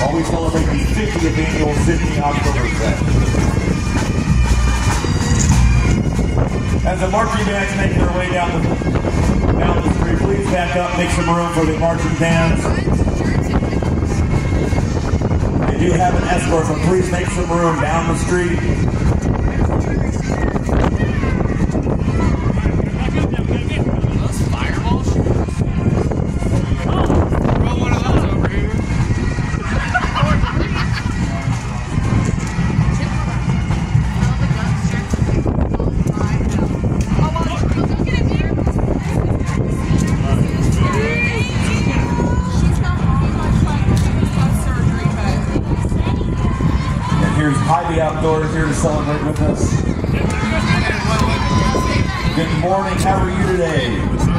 while we celebrate the 50th annual Sidney Oktoberfest. As the marching bands make their way down the, down the street, please back up, make some room for the marching bands. They do have an escort, but please make some room down the street. Here's Ivy Outdoors here to celebrate with us. Good morning, how are you today?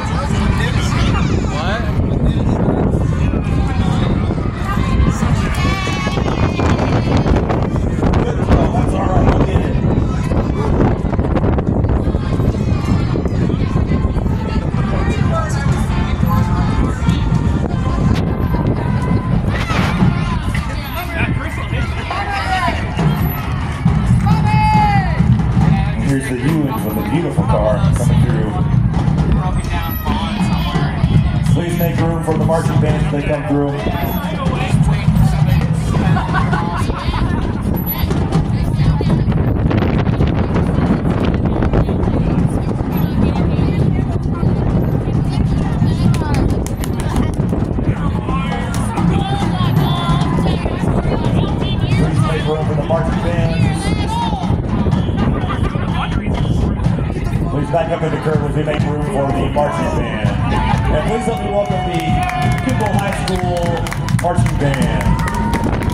Here's the Ewins with a beautiful car coming through. Please make room for the marching bands as they come through. Back up in the curve as we make room for the marching band. And please help me welcome the Kimball High School marching band.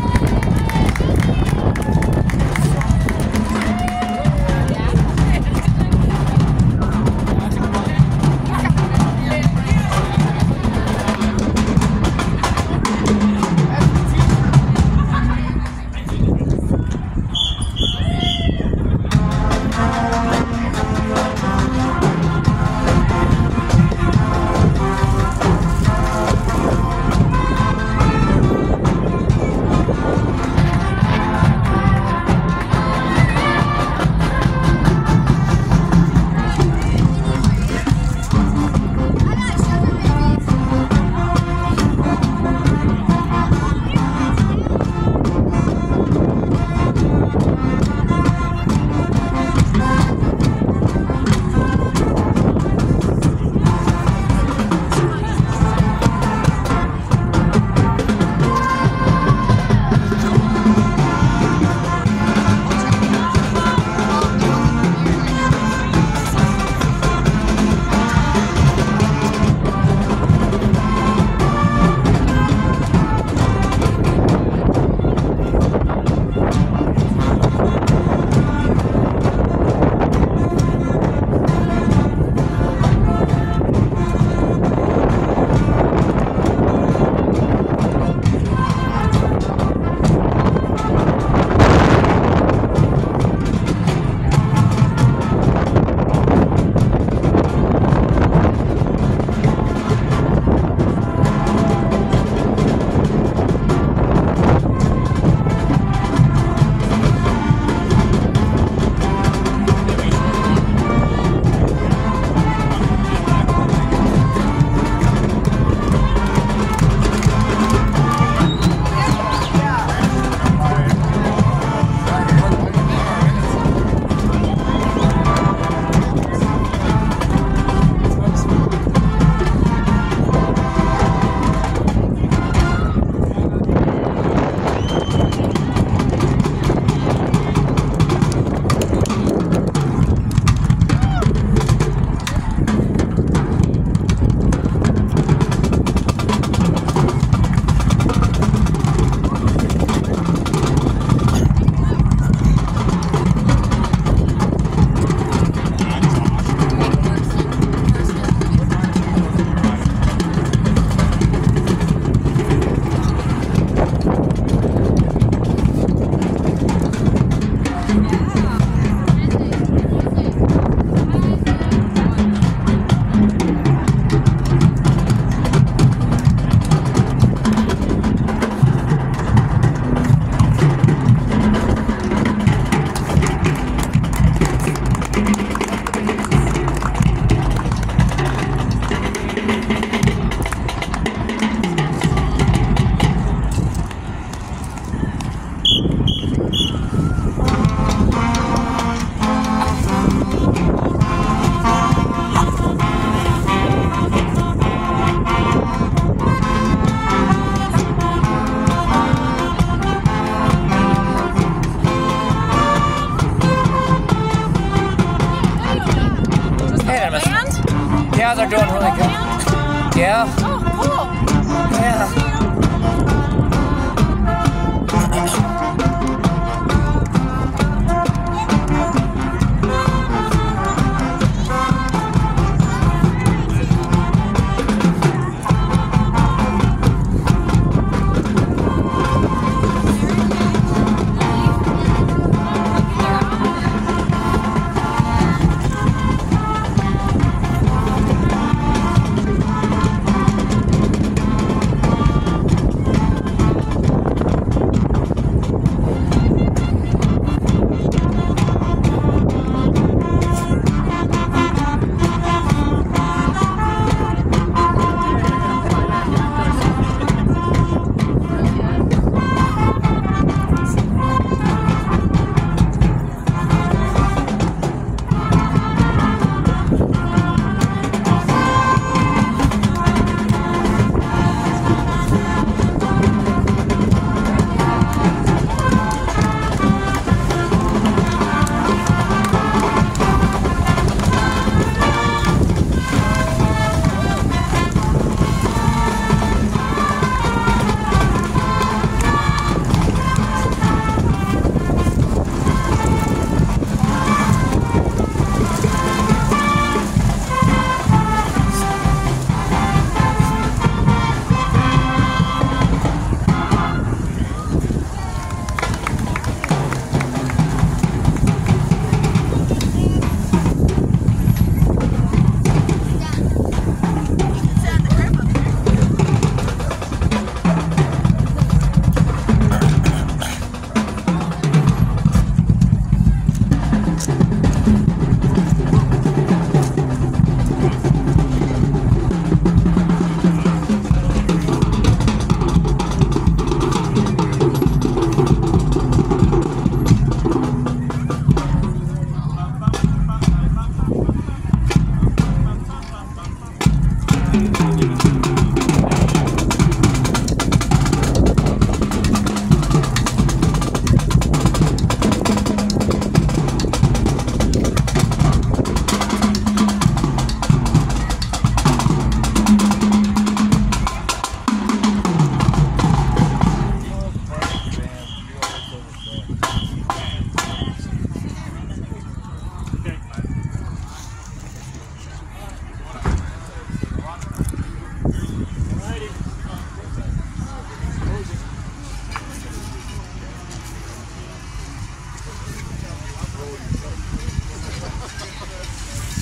Yeah, are doing really good. Yeah. Oh, cool. Yeah.